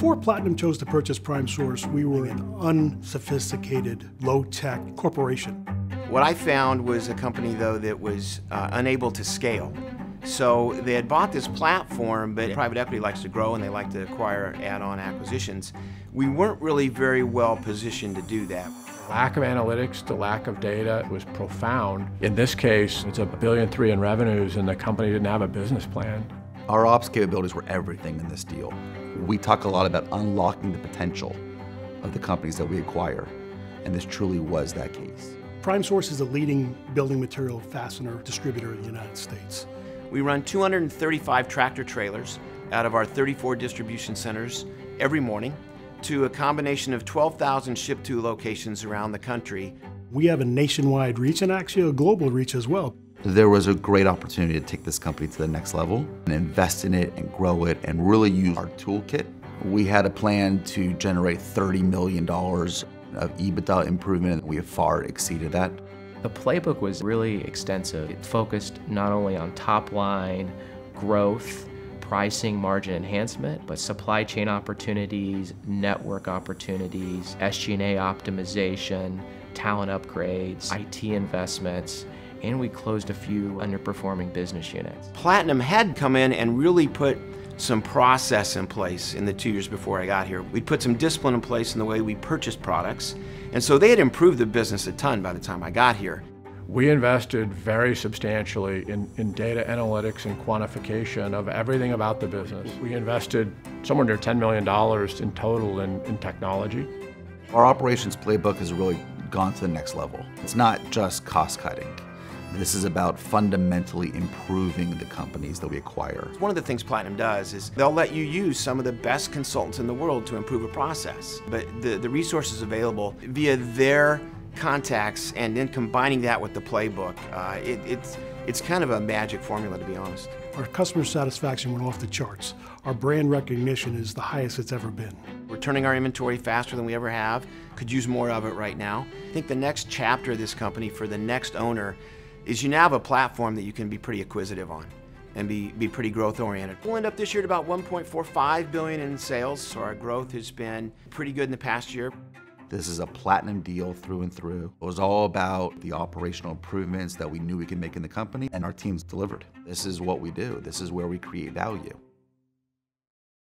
Before Platinum chose to purchase PrimeSource, we were an unsophisticated, low-tech corporation. What I found was a company, though, that was uh, unable to scale. So they had bought this platform, but private equity likes to grow and they like to acquire add-on acquisitions. We weren't really very well positioned to do that. Lack of analytics, the lack of data was profound. In this case, it's a billion three in revenues and the company didn't have a business plan. Our ops capabilities were everything in this deal. We talk a lot about unlocking the potential of the companies that we acquire, and this truly was that case. PrimeSource is a leading building material fastener distributor in the United States. We run 235 tractor trailers out of our 34 distribution centers every morning to a combination of 12,000 ship-to locations around the country. We have a nationwide reach and actually a global reach as well. There was a great opportunity to take this company to the next level and invest in it and grow it and really use our toolkit. We had a plan to generate $30 million of EBITDA improvement and we have far exceeded that. The playbook was really extensive. It focused not only on top line, growth, pricing, margin enhancement, but supply chain opportunities, network opportunities, SG&A optimization, talent upgrades, IT investments, and we closed a few underperforming business units. Platinum had come in and really put some process in place in the two years before I got here. We'd put some discipline in place in the way we purchased products, and so they had improved the business a ton by the time I got here. We invested very substantially in, in data analytics and quantification of everything about the business. We invested somewhere near $10 million in total in, in technology. Our operations playbook has really gone to the next level. It's not just cost cutting. This is about fundamentally improving the companies that we acquire. One of the things Platinum does is they'll let you use some of the best consultants in the world to improve a process. But the, the resources available via their contacts and then combining that with the playbook, uh, it, it's, it's kind of a magic formula to be honest. Our customer satisfaction went off the charts. Our brand recognition is the highest it's ever been. We're turning our inventory faster than we ever have. Could use more of it right now. I think the next chapter of this company for the next owner is you now have a platform that you can be pretty acquisitive on and be, be pretty growth oriented. We'll end up this year at about 1.45 billion in sales, so our growth has been pretty good in the past year. This is a platinum deal through and through. It was all about the operational improvements that we knew we could make in the company, and our teams delivered. This is what we do. This is where we create value.